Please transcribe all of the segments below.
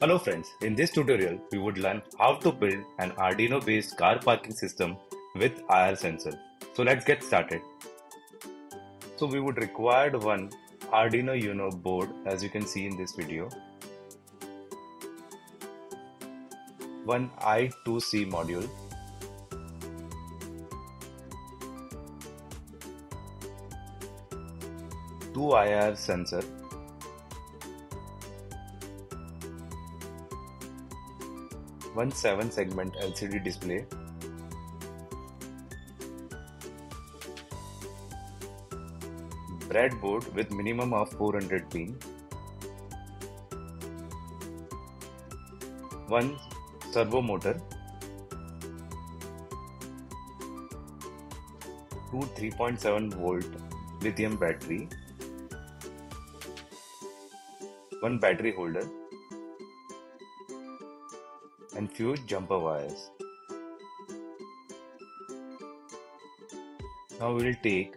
Hello friends, in this tutorial we would learn how to build an Arduino based car parking system with IR sensor. So let's get started. So we would require one Arduino Uno board as you can see in this video. One I2C module. Two IR sensor one 7 segment LCD display, breadboard with minimum of 400 pin, one servo motor, two 3.7 volt lithium battery, one battery holder, and few jumper wires. Now we will take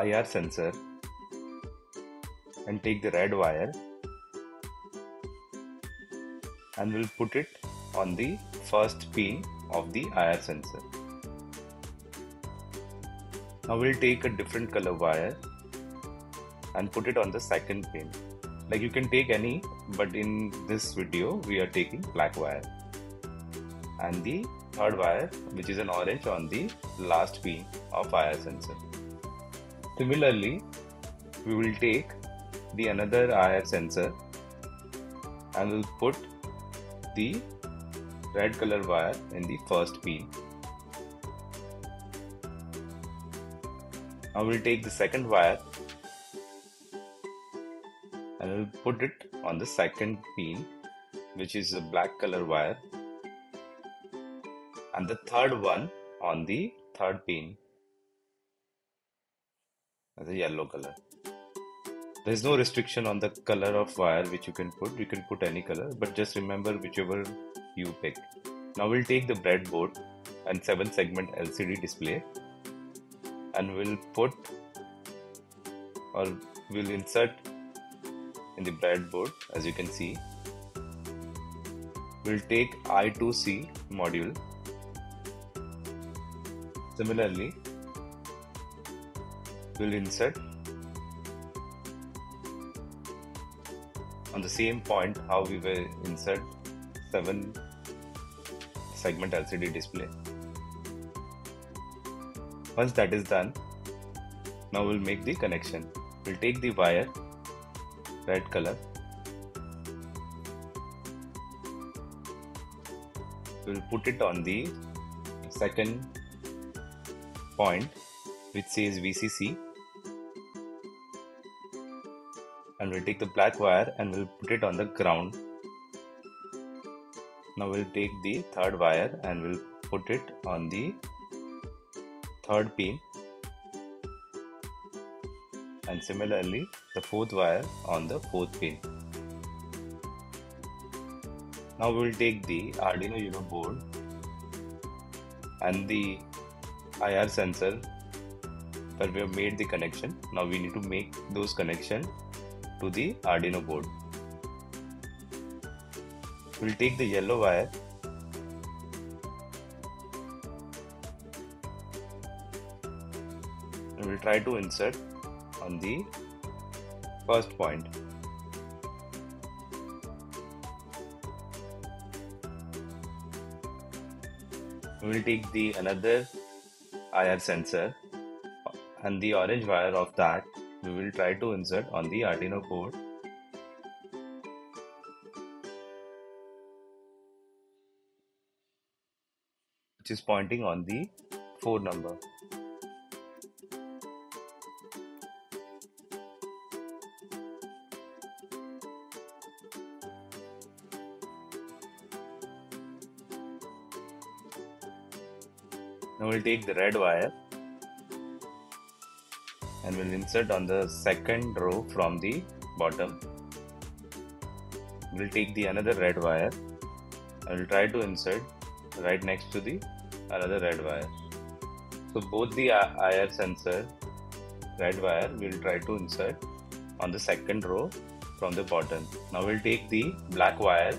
IR sensor and take the red wire and we'll put it on the first pin of the IR sensor. Now we'll take a different color wire and put it on the second pin. Like you can take any but in this video we are taking black wire and the third wire which is an orange on the last pin of IR sensor. Similarly, we will take the another IR sensor and we'll put the red color wire in the first pin. Now we'll take the second wire and we'll put it on the second pin which is a black color wire and the third one on the third pin as a yellow color. There is no restriction on the color of wire which you can put. You can put any color, but just remember whichever you pick. Now we'll take the breadboard and 7 segment LCD display and we'll put or we'll insert in the breadboard as you can see. We'll take I2C module Similarly, we'll insert on the same point how we will insert 7 segment LCD display. Once that is done, now we'll make the connection. We'll take the wire, red color, we'll put it on the second point which says VCC and we'll take the black wire and we'll put it on the ground. Now we'll take the third wire and we'll put it on the third pin and similarly the fourth wire on the fourth pin. Now we'll take the Arduino Uno board and the IR sensor where we have made the connection. Now we need to make those connection to the Arduino board. We'll take the yellow wire and we'll try to insert on the first point. We'll take the another IR sensor and the orange wire of that we will try to insert on the Arduino board. which is pointing on the 4 number. Now we'll take the red wire and we'll insert on the second row from the bottom. We'll take the another red wire and we'll try to insert right next to the another red wire. So both the IR sensor red wire we'll try to insert on the second row from the bottom. Now we'll take the black wire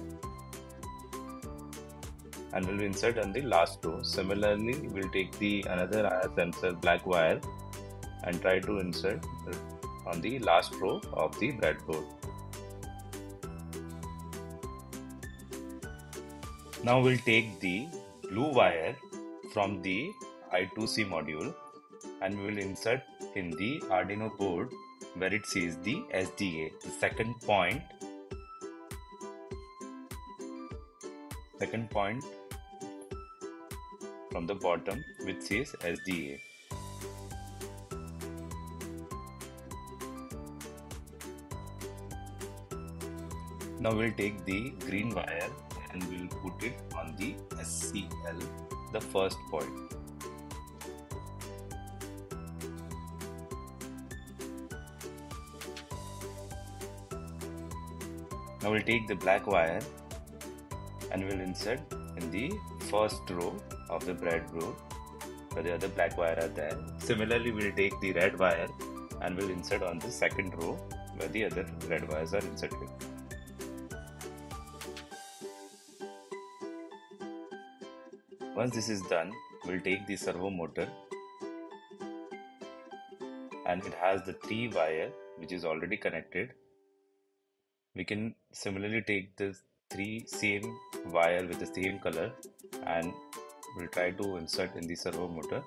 and we'll insert on the last row. Similarly, we'll take the another IR sensor black wire and try to insert on the last row of the breadboard. Now we'll take the blue wire from the I2C module and we will insert in the Arduino board where it says the SDA, the second point, second point from the bottom which says SDA. Now we'll take the green wire and we'll put it on the SCL, the first point. Now we'll take the black wire and we'll insert in the first row of the breadboard where the other black wire are there. Similarly, we'll take the red wire and we'll insert on the second row where the other red wires are inserted. Once this is done, we'll take the servo motor and it has the three wire which is already connected we can similarly take the three same wire with the same color and we'll try to insert in the servo motor.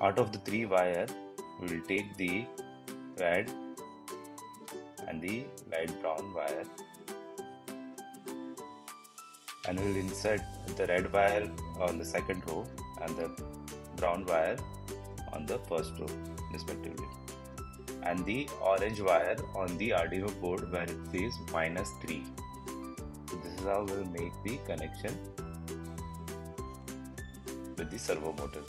Out of the three wire we will take the red and the light brown wire. And we'll insert the red wire on the second row and the brown wire on the first row respectively. And the orange wire on the Arduino board where it says minus 3. Is how we'll make the connection with the servo motor.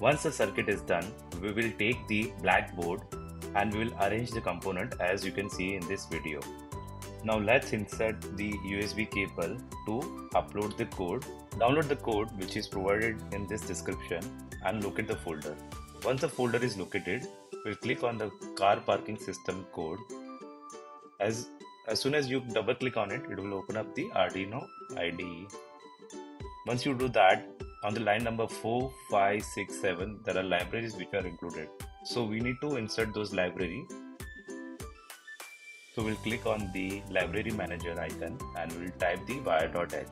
Once the circuit is done, we will take the black board and we will arrange the component as you can see in this video. Now let's insert the USB cable to upload the code. Download the code which is provided in this description and locate the folder. Once the folder is located, we'll click on the car parking system code. As, as soon as you double click on it, it will open up the Arduino IDE. Once you do that, on the line number 4, 5, 6, 7, there are libraries which are included. So we need to insert those library. So we'll click on the library manager icon and we'll type the wire.h.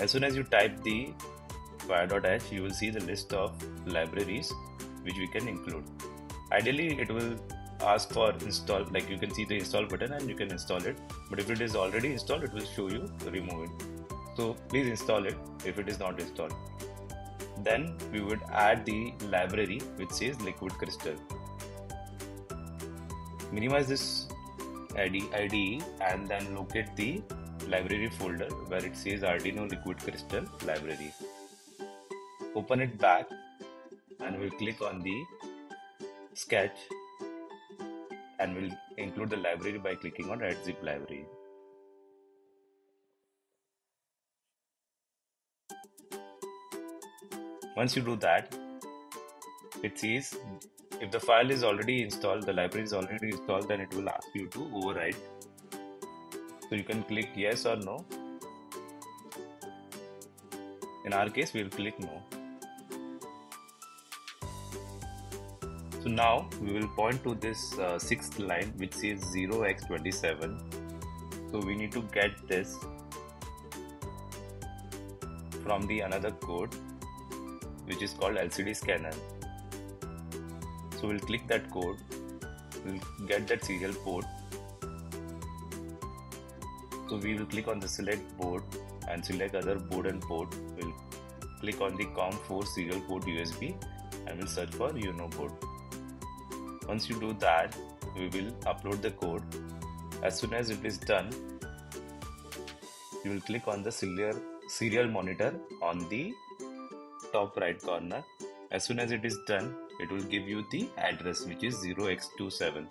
As soon as you type the wire.h you will see the list of libraries which we can include ideally it will ask for install like you can see the install button and you can install it. But if it is already installed it will show you remove it. So please install it if it is not installed. Then we would add the library which says liquid crystal. Minimize this IDE and then locate the library folder where it says Arduino liquid crystal library. Open it back and we'll click on the sketch and we'll include the library by clicking on add zip library. Once you do that, it says if the file is already installed, the library is already installed, then it will ask you to override. So you can click yes or no. In our case, we will click no. So now we will point to this uh, sixth line which says 0x27. So we need to get this from the another code which is called LCD scanner. So we'll click that code, we'll get that serial port. So we will click on the select board and select other board and port. We'll click on the COM4 serial port USB and we'll search for UNO board. Once you do that, we will upload the code. As soon as it is done, you will click on the serial, serial monitor on the top right corner. As soon as it is done, it will give you the address which is 0x27.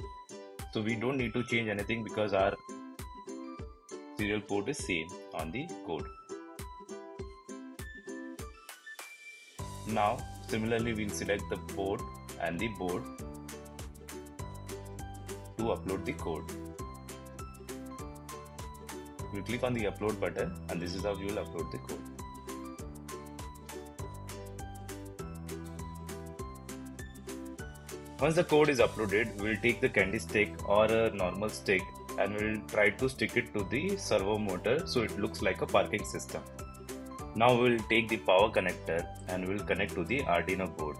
So we don't need to change anything because our serial port is same on the code. Now similarly we'll select the port and the board to upload the code. We'll click on the upload button and this is how you will upload the code. Once the code is uploaded, we'll take the candy stick or a normal stick and we'll try to stick it to the servo motor so it looks like a parking system. Now we'll take the power connector and we'll connect to the Arduino board.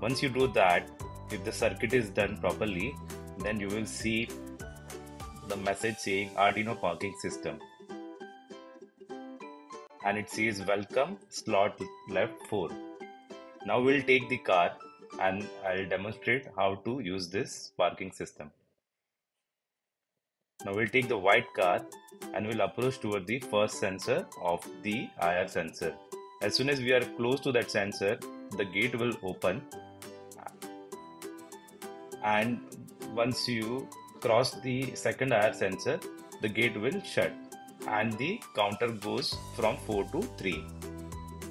Once you do that, if the circuit is done properly, then you will see the message saying Arduino parking system. And it says welcome slot left 4. Now we'll take the car and I'll demonstrate how to use this parking system. Now we'll take the white car and we'll approach toward the first sensor of the IR sensor. As soon as we are close to that sensor, the gate will open and once you cross the second IR sensor, the gate will shut and the counter goes from 4 to 3.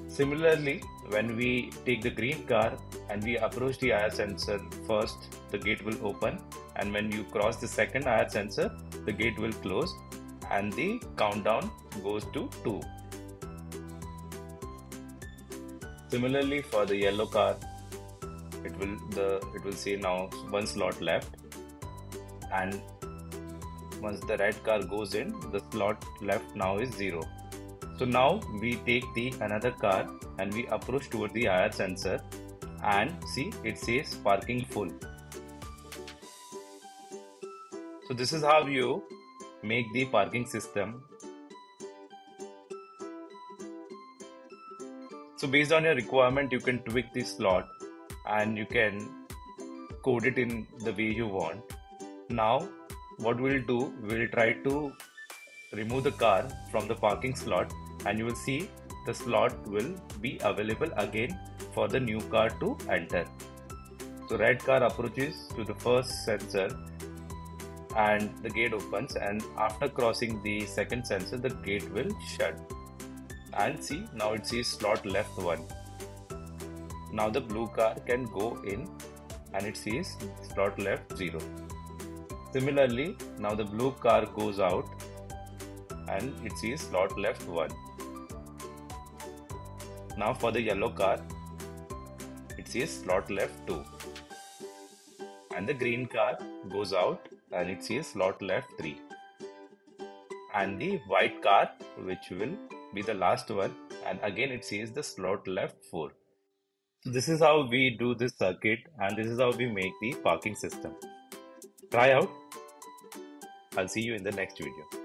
Similarly, when we take the green car and we approach the IR sensor first, the gate will open and when you cross the second IR sensor, the gate will close and the countdown goes to 2. Similarly for the yellow car, it will the it will say now one slot left and once the red car goes in, the slot left now is 0. So now we take the another car and we approach toward the IR sensor and see it says parking full. So this is how you make the parking system. So based on your requirement, you can tweak the slot and you can code it in the way you want. Now what we'll do, we'll try to remove the car from the parking slot and you will see the slot will be available again for the new car to enter. So red car approaches to the first sensor and the gate opens and after crossing the second sensor the gate will shut. And see now it says slot left 1 now the blue car can go in and it says slot left 0 similarly now the blue car goes out and it says slot left 1 now for the yellow car it says slot left 2 and the green car goes out and it says slot left 3 and the white car which will be the last one and again it says the slot left 4 so this is how we do this circuit and this is how we make the parking system try out. I'll see you in the next video